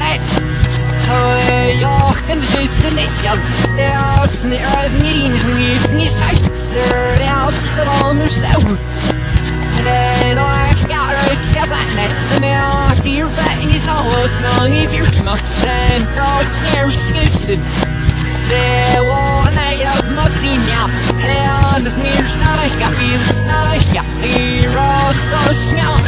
Head Jag kan kyssa ner Jag snörar ner in i Ni skjuter out som ur stor Den och jag ska röka sanne Men jag styr vägen i såsnång i fjortmotsen Och ner skussen Se vad när jag måste sinja Det andas ner snarka Vill snarka I ras och smjane Jag är Citywood, Sarah Citywood, down in there. Some Suflani will I buy home. Kim now see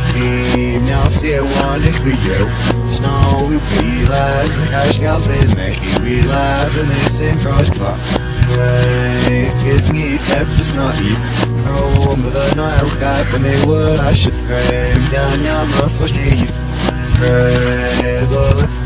shall be making we laugh in this in crossbar. Get me kept to snotty. Oh, but the night I got when they were I should crave down your muffle. Crave.